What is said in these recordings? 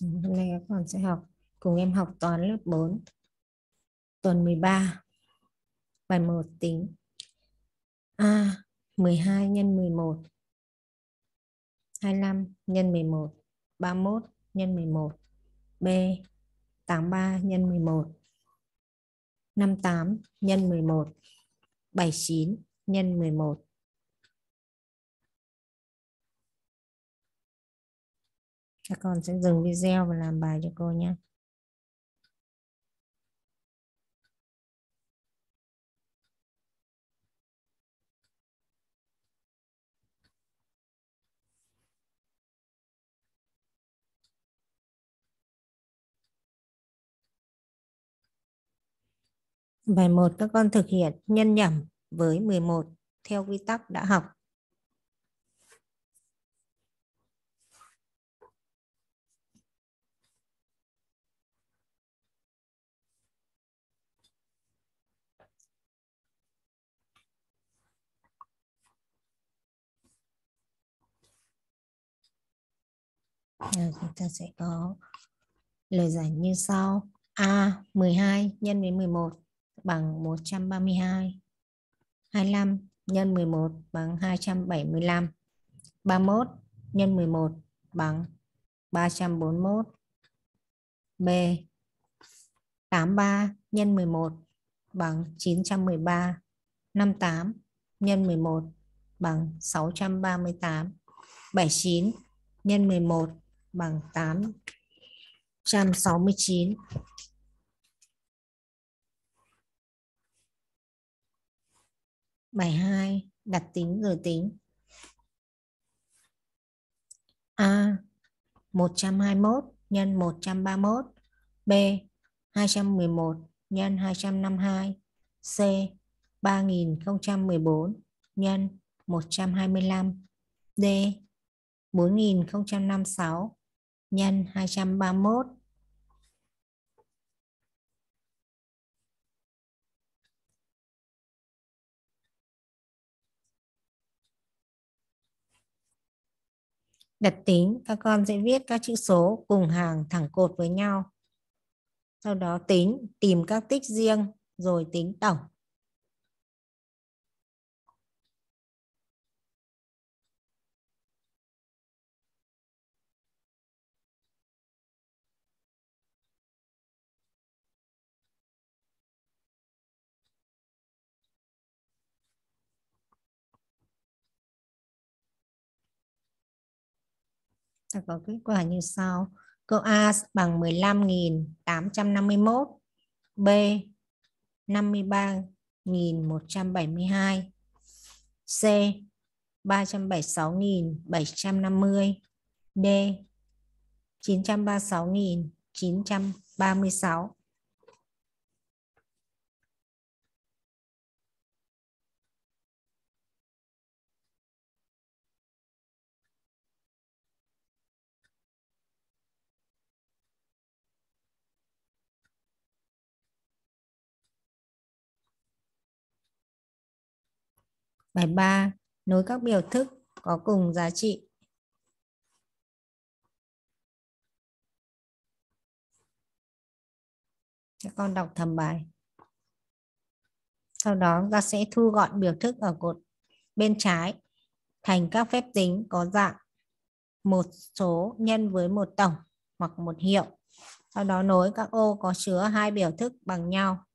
Hôm nay các con sẽ học. Cùng em học toán lớp 4 tuần 13 bài 1 tính. A 12 nhân 11 25 nhân 11 31 nhân 11 B 83 nhân 11 58 nhân 11 79 nhân 11 Các con sẽ dừng video và làm bài cho cô nhé. Bài 1 các con thực hiện nhân nhẩm với 11 theo quy tắc đã học. Ờ, Rồi chúng ta sẽ có lời giải như sau. A 12 nhân với 11 bằng 132. 25 nhân 11 bằng 275. 31 nhân 11 bằng 341. B 83 nhân 11 bằng 913. 58 nhân 11 bằng 638. 79 nhân 11 bằng 869. Bài 2 đặt tính rồi tính. A 121 nhân 131. B 211 nhân 252. C 3014 nhân 125. D 4056 nhân 231. Đặt tính, các con sẽ viết các chữ số cùng hàng thẳng cột với nhau. Sau đó tính, tìm các tích riêng rồi tính tổng. Sẽ có kết quả như sau. Câu A bằng 15.851, B 53.172, C 376.750, D 936.936. Bài 3. Nối các biểu thức có cùng giá trị. Các con đọc thầm bài. Sau đó, ta sẽ thu gọn biểu thức ở cột bên trái, thành các phép tính có dạng một số nhân với một tổng hoặc một hiệu. Sau đó nối các ô có chứa hai biểu thức bằng nhau.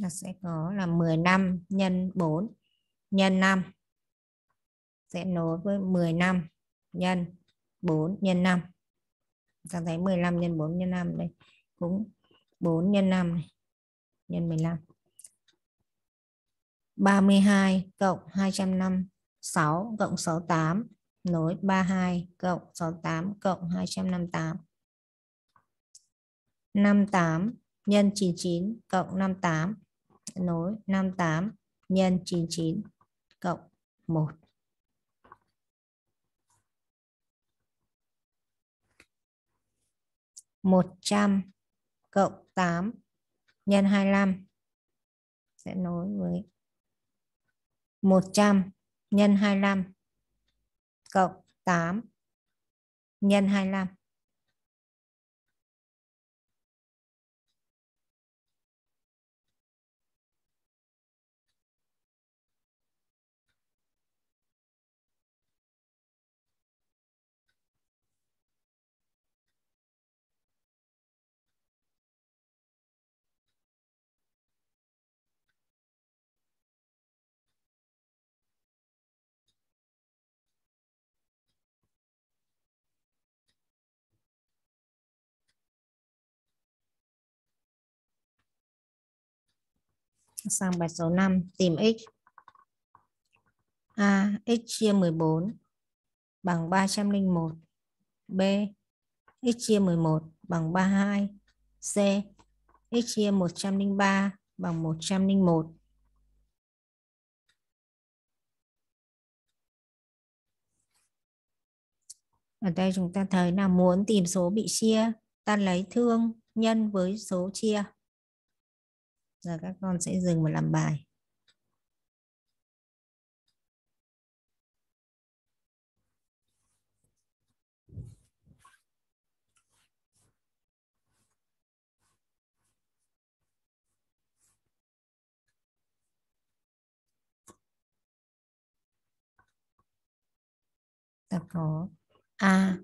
Là sẽ có là 10 năm nhân 4 nhân 5 sẽ nối với 10 năm nhân 4 nhân 5 ta thấy 15 nhân 4 nhân 5 đây cũng 4 nhân 5 này, nhân 15 32 cộng 256 cộng 68 nối 32 cộng 68 cộng 258 58 nhân 99 cộng 58 nối 58 nhân 99 cộng 1. một trăm cộng tám nhân hai mươi sẽ nối với một trăm nhân hai mươi cộng tám nhân hai mươi sang bài số 5 tìm x. A, x chia 14 bằng 301 B, x chia 11 bằng 32 C, x chia 103 bằng 101 Ở đây chúng ta thấy là muốn tìm số bị chia, ta lấy thương nhân với số chia giờ các con sẽ dừng và làm bài. Ta có A,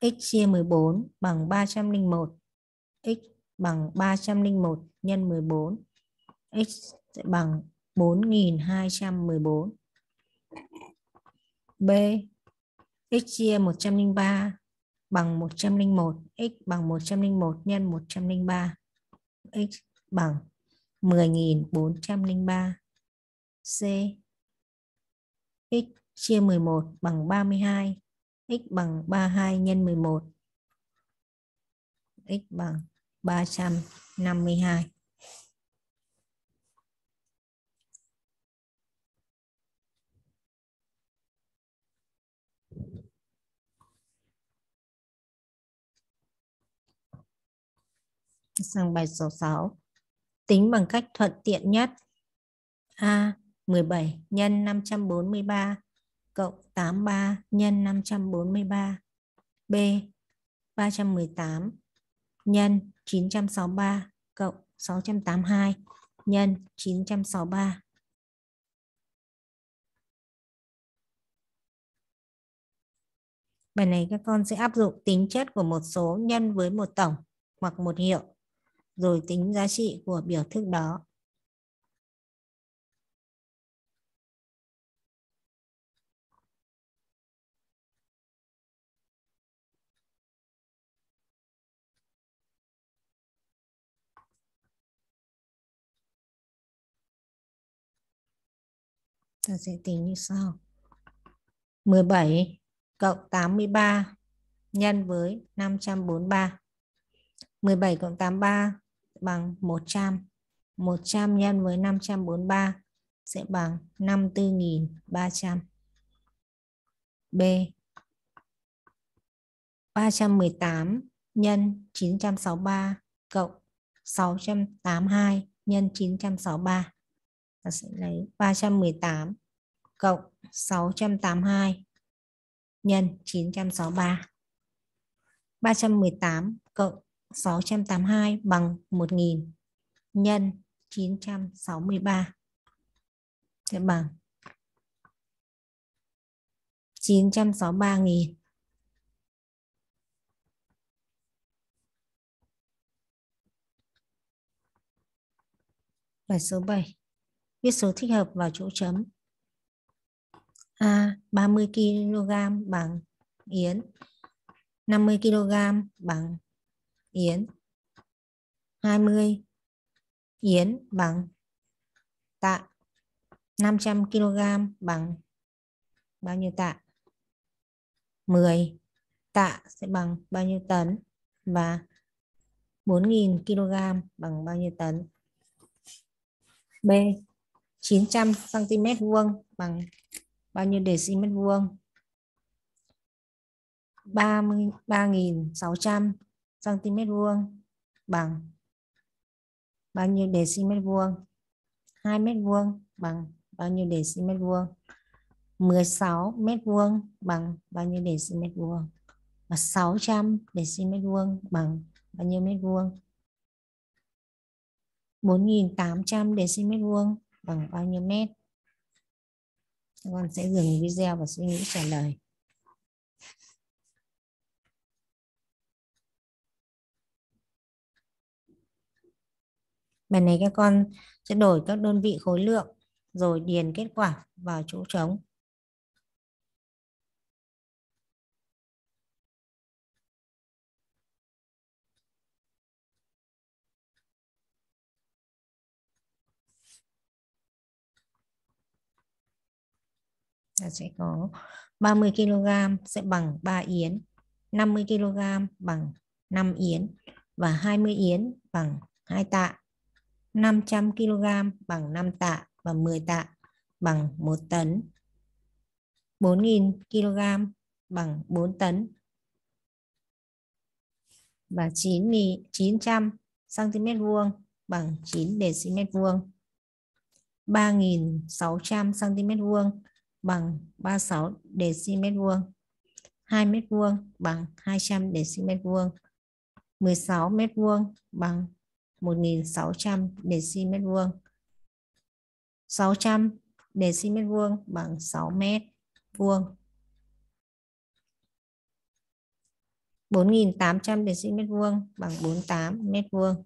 x chia 14 bằng 301 x bằng 301 nhân 14 x sẽ bằng 4214 B, x chia 103 bằng 101 x bằng 101 nhân 103 x bằng 10.403 C, x chia 11 bằng 32 x bằng 32 nhân 11 x bằng 352. Sang bài số 6. Tính bằng cách thuận tiện nhất. A. 17 nhân 543 cộng 83 nhân 543. B. 318 nhân 963 cộng 682 nhân 963. Bài này các con sẽ áp dụng tính chất của một số nhân với một tổng hoặc một hiệu rồi tính giá trị của biểu thức đó. Ta sẽ tính như sau? 17 cộng 83 nhân với 543 17 cộng 83 bằng 100 100 nhân với 543 sẽ bằng 54.300 B. 318 nhân 963 cộng 682 nhân 963 ta sẽ lấy 318 cộng 682 nhân 963. 318 cộng 682 bằng 1000 nhân 963 sẽ bằng 963.000. Bài số 7 viết số thích hợp vào chỗ chấm. A 30 kg bằng yến, 50 kg bằng yến, 20 yến bằng tạ, 500 kg bằng bao nhiêu tạ? 10 tạ sẽ bằng bao nhiêu tấn và 4.000 kg bằng bao nhiêu tấn? B 900 cm vuông bằng bao nhiêu dm vuông? 30 3600 cm vuông bằng bao nhiêu dm vuông? 2 mét vuông bằng bao nhiêu dm vuông? 16 mét vuông bằng bao nhiêu dm vuông? Và 600 dm vuông bằng bao nhiêu mét vuông? 4.800 dm vuông bằng bao nhiêu mét con sẽ dừng video và suy nghĩ trả lời Bài này các con sẽ đổi các đơn vị khối lượng rồi điền kết quả vào chỗ trống. Là sẽ có 30 kg sẽ bằng 3 yến, 50 kg bằng 5 yến và 20 yến bằng 2 tạ. 500 kg bằng 5 tạ và 10 tạ bằng 1 tấn. 4.000 kg bằng 4 tấn và 9.900 cm vuông bằng 9 dm vuông. 3.600 cm vuông bằng 36 dm vuông. 2 mét vuông bằng 200 dm vuông. 16 mét vuông bằng 1.600 dm vuông. 600 dm vuông bằng 6 mét vuông. 4.800 dm vuông bằng 48 mét vuông.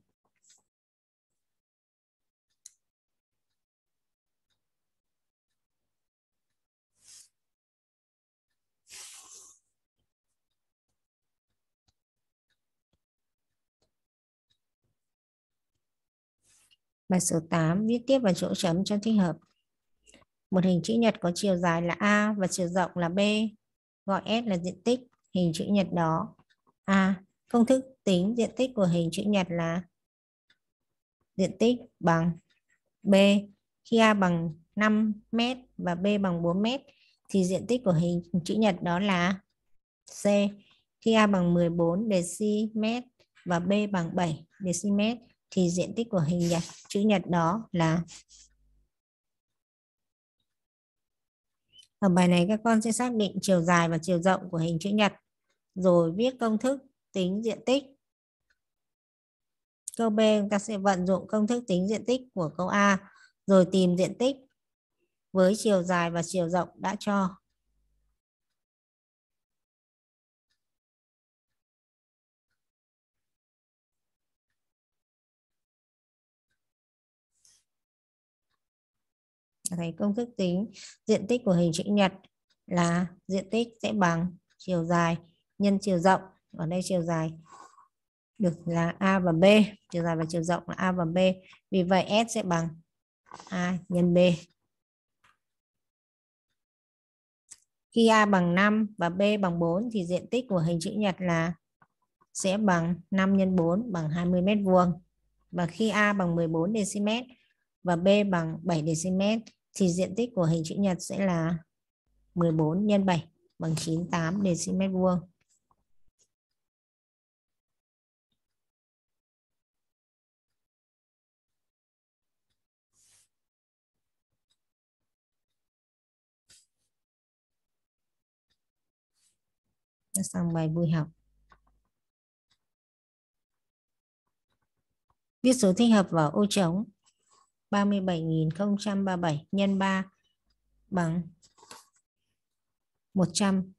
Bài số 8 viết tiếp vào chỗ chấm cho thích hợp. Một hình chữ nhật có chiều dài là A và chiều rộng là B. Gọi S là diện tích hình chữ nhật đó. A. Công thức tính diện tích của hình chữ nhật là diện tích bằng B. Khi A bằng 5 m và B bằng 4 m thì diện tích của hình chữ nhật đó là C. Khi A bằng 14 dm và B bằng 7 dm thì diện tích của hình nhật chữ nhật đó là ở bài này các con sẽ xác định chiều dài và chiều rộng của hình chữ nhật, rồi viết công thức tính diện tích. Câu B, chúng ta sẽ vận dụng công thức tính diện tích của câu A, rồi tìm diện tích với chiều dài và chiều rộng đã cho. Thấy công thức tính diện tích của hình chữ nhật là diện tích sẽ bằng chiều dài nhân chiều rộng. Ở đây chiều dài được là A và B, chiều dài và chiều rộng là A và B. Vì vậy, S sẽ bằng A nhân B. Khi A bằng 5 và B bằng 4 thì diện tích của hình chữ nhật là sẽ bằng 5 x 4 bằng 20 mét vuông. Và khi A bằng 14 dm và B bằng 7 dm thì diện tích của hình chữ nhật sẽ là 14 nhân 7 bằng 98 dm vuông. Đã xong bài vui học. Viết số thích hợp vào ô trống 37.037 nhân 3 bằng 100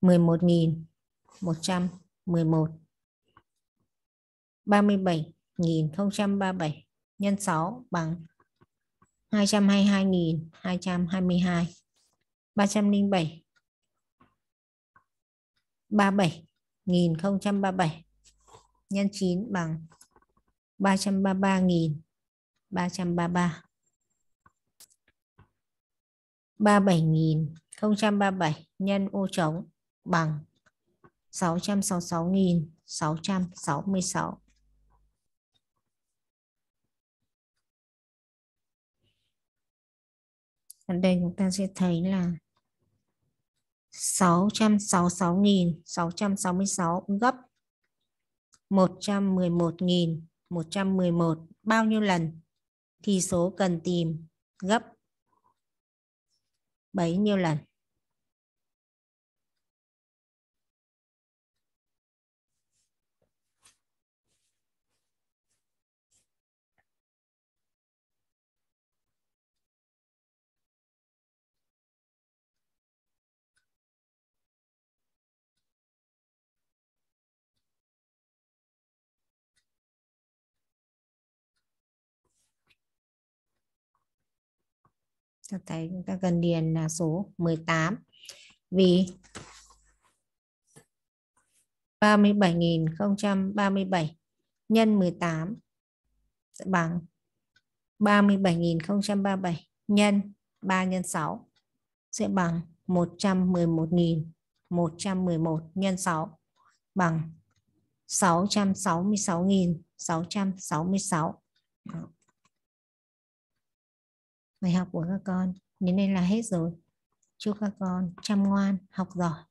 11.111 37.037 nhân 6 bằng 222.222 307 37.037 nhân 9 bằng 333.000 333 37.037 nhân ô trống bằng 666.666 Ở đây chúng ta sẽ thấy là 666.666 gấp 111.111 bao nhiêu lần? Thì số cần tìm gấp bấy nhiêu lần. Ta thấy chúng ta cần điền là số 18 vì 37.037 nhân 18 sẽ bằng 37.037 nhân 3 nhân 6 sẽ bằng 111.111 nhân 6 bằng 666.666. Bài học của các con đến đây là hết rồi. Chúc các con chăm ngoan, học giỏi.